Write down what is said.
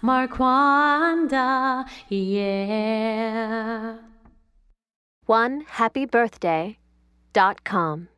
Marquanda, yeah. One happy birthday dot com.